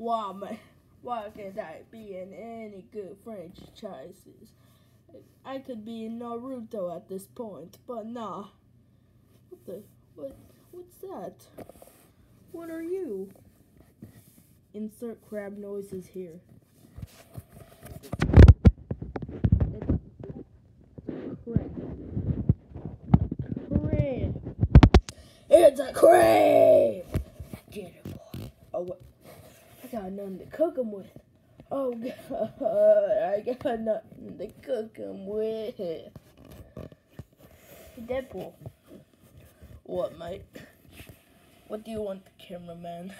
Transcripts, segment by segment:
Why, man? Why can't I be in any good franchises? I could be in Naruto at this point, but nah. What the? What? What's that? What are you? Insert crab noises here. It's a crab! Get it, boy. Oh, what? Got nothing to cook 'em with. Oh, God. I got nothing to cook 'em with. Deadpool. What, mate? What do you want, the cameraman?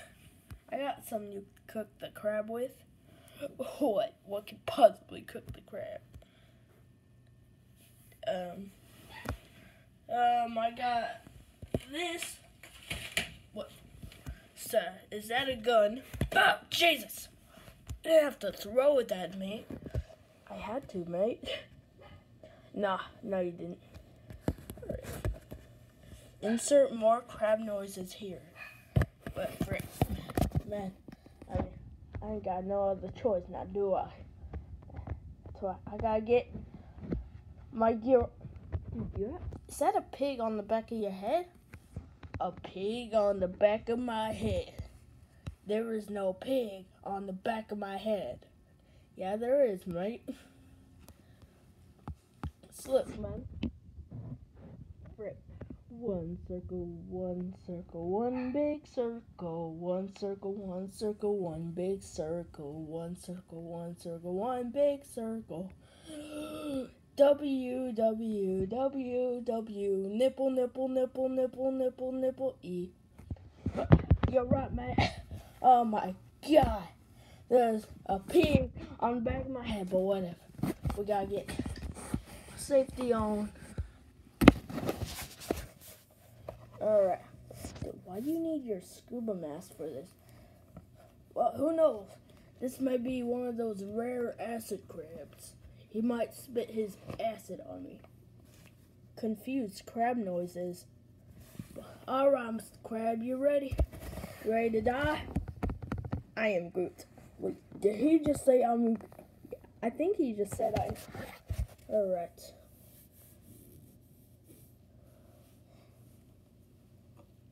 I got something you cook the crab with. What? What could possibly cook the crab? Um. Um, I got this. What? Sir, is that a gun? Oh, Jesus! You have to throw it at me. I had to, mate. Nah, no, you didn't. Alright. Insert more crab noises here. But, man, I, I ain't got no other choice now, do I? So I, I gotta get my gear. Is that a pig on the back of your head? A pig on the back of my head. There is no pig on the back of my head. Yeah, there is, mate. Slip, man. Frick. One circle, one circle, one big circle, one circle, one circle, one big circle, one circle, one circle, one big circle. W W W W nipple nipple nipple nipple nipple nipple E. You're right, man. Oh my god. There's a pig on the back of my head, but whatever. We gotta get safety on. Alright. Why do you need your scuba mask for this? Well, who knows? This may be one of those rare acid crabs. He might spit his acid on me. Confused crab noises. Alright, Mr. Crab, you ready? You ready to die? I am Groot. Wait, did he just say I'm... I think he just said I... Alright.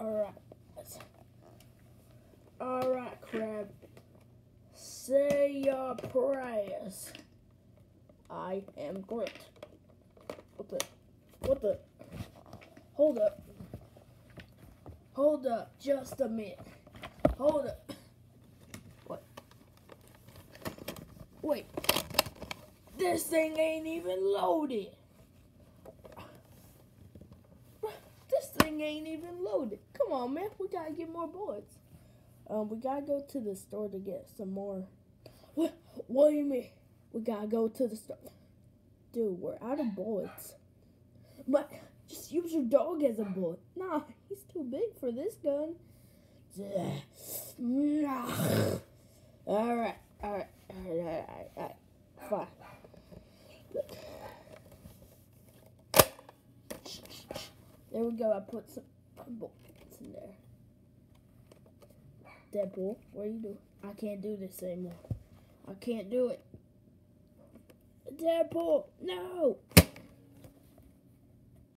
Alright. Alright, Crab. Say your prayers. I am Groot. What the? What the? Hold up. Hold up. Just a minute. Hold up. Wait. This thing ain't even loaded. This thing ain't even loaded. Come on, man. We gotta get more bullets. Um, we gotta go to the store to get some more. What? What do you mean? We gotta go to the store. Dude, we're out of bullets. But just use your dog as a bullet. Nah, he's too big for this gun. Nah. Alright, alright, alright, alright, There we go. I put some in there. Deadpool, what are you doing? I can't do this anymore. I can't do it. Deadpool, no!